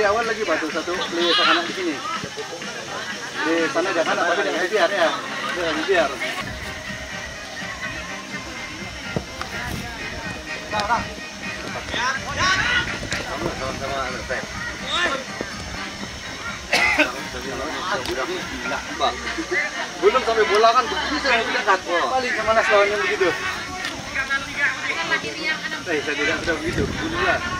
dari awal lagi batu satu beli kanan di sini. Di sana di kanan tapi dengan biar ya. Dengan biar. Belum sampai bola kan begitu saya dekat. Paling ke mana lawannya begitu. Eh, saya tidak begitu. Lah.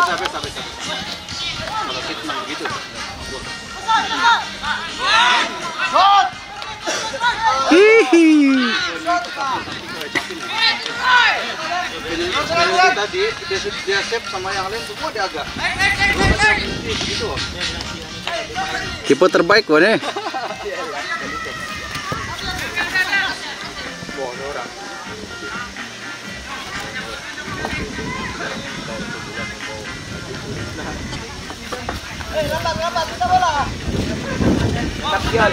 Sampai sampai sampai. Kalau kita memang begitu. Hihi. Kalau kita di dia, dia save sama yang lain semua dia agak. Gitu. Kiper terbaik wah nih. Eh, lambat, lambat, kita bola. Kapsial.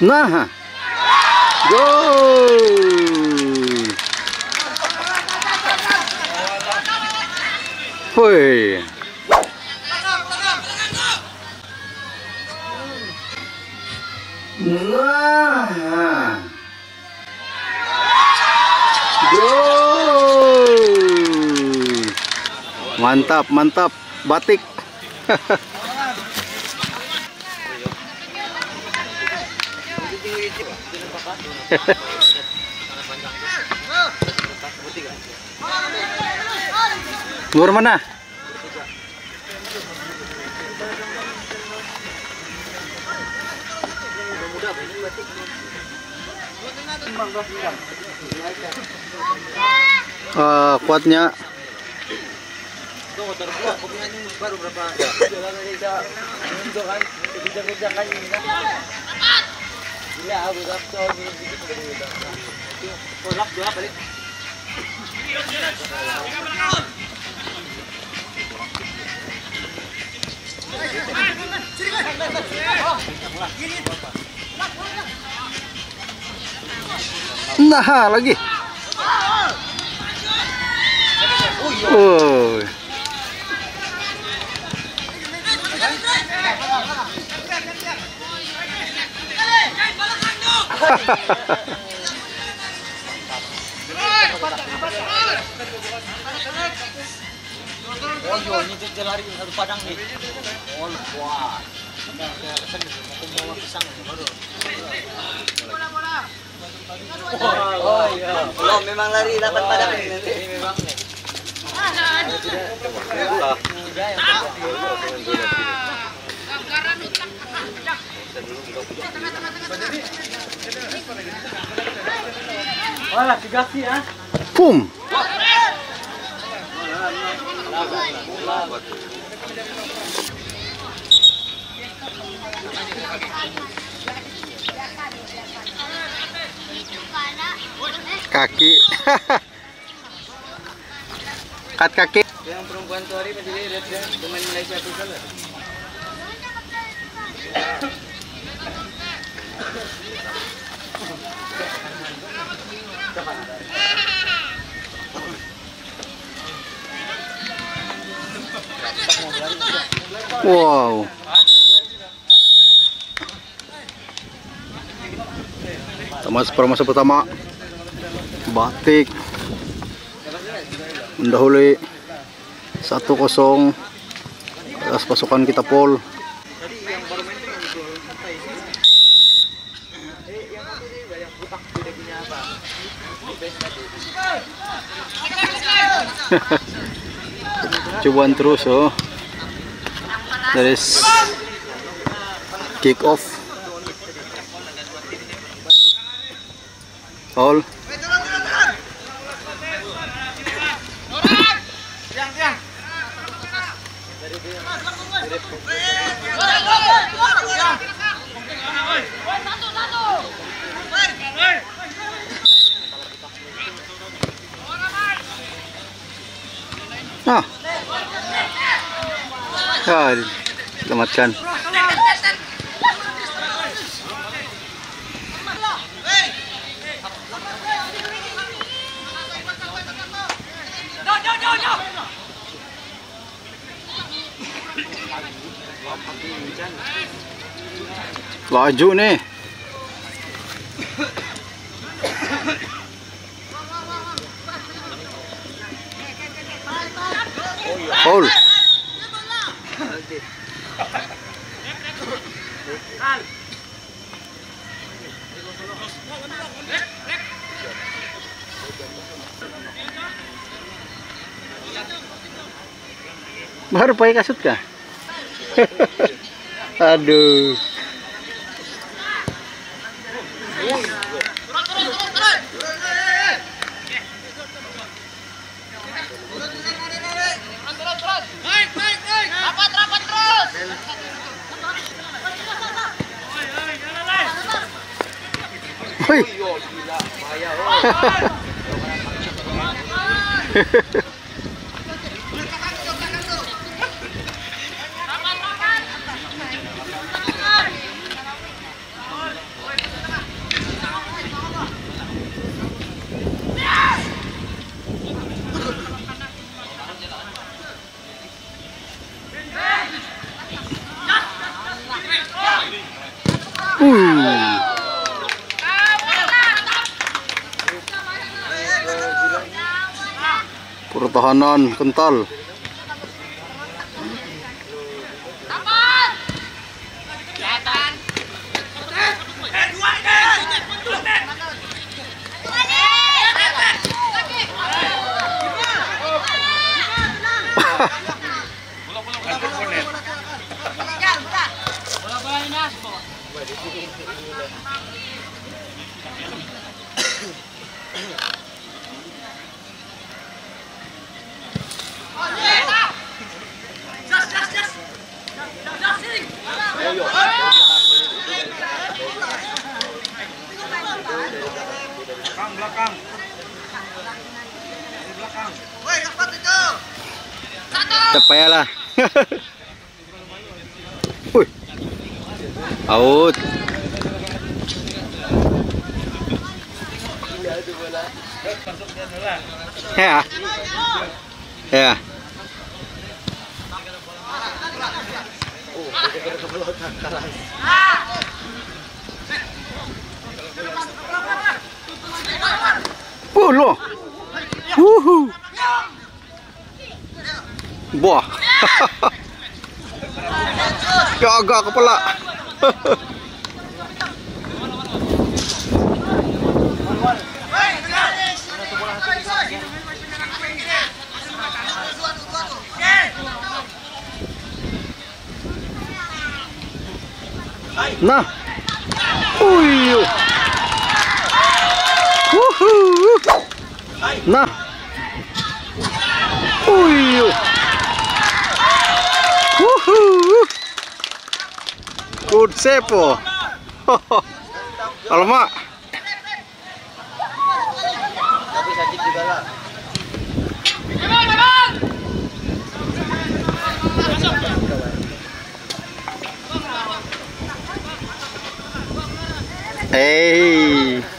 Nah. Go. Woi. Nah. Go. Mantap, mantap. Batik. Luar mana? Eh, kuatnya baru? Iya. Nah, lagi. Oh. Oh, ini satu padang nih. Oh, wah. Kesan mau. Oh, iya. Memang lari dapat pada nanti. Wala, sigasi ah. Pum. Kaki. Kat kaki. Yang perempuan tuh hari tadi lihat dia pemain Malaysia kan. Wow. Tamas para masa pertama. Batik. Mendahului 1-0 atas pasukan kita Pol. Tadi yang baru main tuh yang gol pantai sih. Eh, yang tadi dia yang butak dia punya apa? Best tadi. Cobaan terus oh. Is kick off. All. Ah. Ah, selamatkan. Laju nih. Foul. Baru pakai kasut kah? Aduh. Woi. Uh. Pertahanan kental. Cepaya lah. Wih. Out. Ya. Ya. Oh loh. Wuhu buah, Wah. agak kepala. Nah. Uyu. Uhu. Nah. Uyu. Good save po. Alamak. Tapi sakit juga lah. Hey.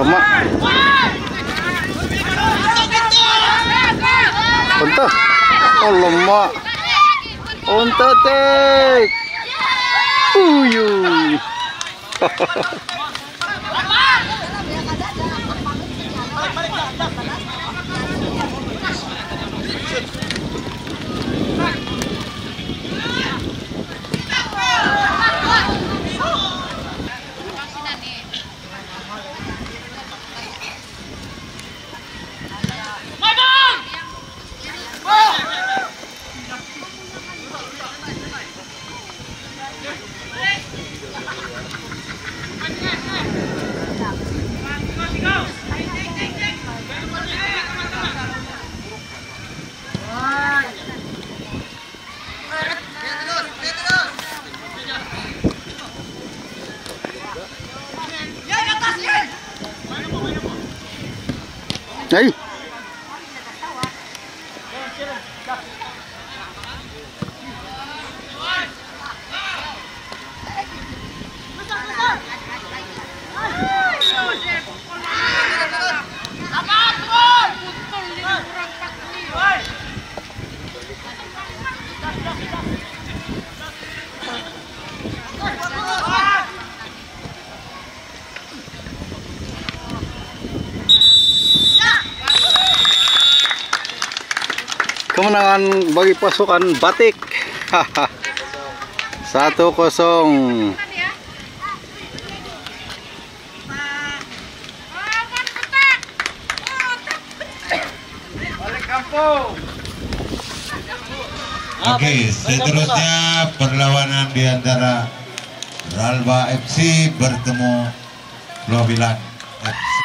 Alamak. Unta. Oh, lemak. Unta tek. Uyuh. Hey. Kemenangan bagi pasukan Batik. Satu kosong. Balik kampung. Oke, seterusnya perlawanan di antara Ralba FC bertemu Lobilan FC.